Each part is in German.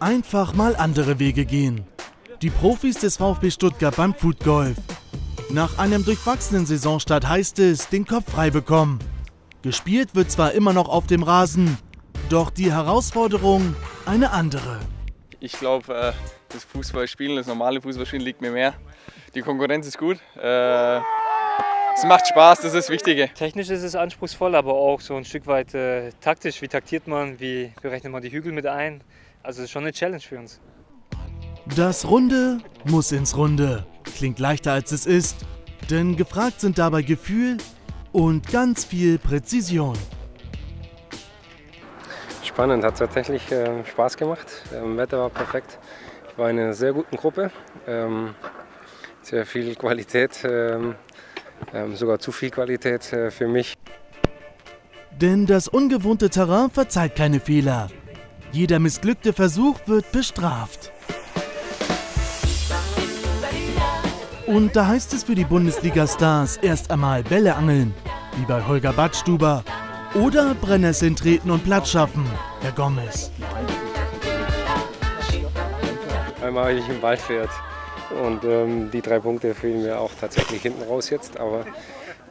Einfach mal andere Wege gehen. Die Profis des VfB Stuttgart beim Footgolf. Nach einem durchwachsenen Saisonstart heißt es, den Kopf frei bekommen. Gespielt wird zwar immer noch auf dem Rasen, doch die Herausforderung eine andere. Ich glaube, äh, das Fußballspielen, das normale Fußballspielen liegt mir mehr. Die Konkurrenz ist gut. Äh, es macht Spaß, das ist das Wichtige. Technisch ist es anspruchsvoll, aber auch so ein Stück weit äh, taktisch. Wie taktiert man, wie berechnet man die Hügel mit ein? Also es ist schon eine Challenge für uns. Das Runde muss ins Runde. Klingt leichter als es ist, denn gefragt sind dabei Gefühl und ganz viel Präzision. Spannend, hat tatsächlich äh, Spaß gemacht. Ähm, Wetter war perfekt. Ich war in einer sehr guten Gruppe. Ähm, sehr viel Qualität, ähm, ähm sogar zu viel Qualität äh, für mich. Denn das ungewohnte Terrain verzeiht keine Fehler. Jeder missglückte Versuch wird bestraft. Und da heißt es für die Bundesliga-Stars erst einmal Bälle angeln, wie bei Holger Badstuber, oder Brennnesseln treten und Platz schaffen, Herr Gomez. Einmal ich im Wald fährt. Und ähm, die drei Punkte fehlen mir auch tatsächlich hinten raus jetzt. Aber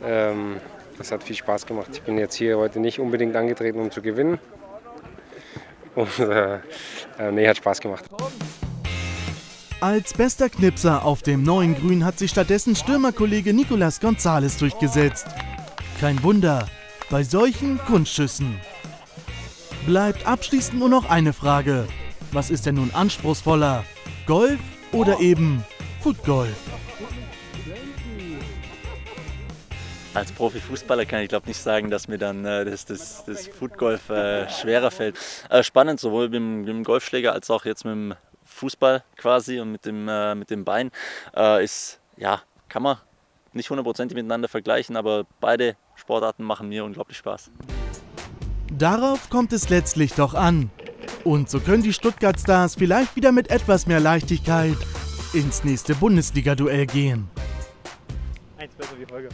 ähm, das hat viel Spaß gemacht. Ich bin jetzt hier heute nicht unbedingt angetreten, um zu gewinnen. Und äh, äh, nee, hat Spaß gemacht. Als bester Knipser auf dem neuen Grün hat sich stattdessen Stürmerkollege Nicolas Gonzalez durchgesetzt. Kein Wunder bei solchen Kunstschüssen. Bleibt abschließend nur noch eine Frage. Was ist denn nun anspruchsvoller? Golf oder eben Footgolf? Als Profifußballer kann ich glaube nicht sagen, dass mir dann äh, das, das, das Footgolf äh, schwerer fällt. Äh, spannend, sowohl mit dem, mit dem, Golfschläger als auch jetzt mit dem Fußball quasi und mit dem, äh, mit dem Bein. Äh, ist, ja, kann man nicht hundertprozentig miteinander vergleichen, aber beide Sportarten machen mir unglaublich Spaß. Darauf kommt es letztlich doch an. Und so können die Stuttgart Stars vielleicht wieder mit etwas mehr Leichtigkeit ins nächste Bundesliga-Duell gehen. Eins besser wie Holger.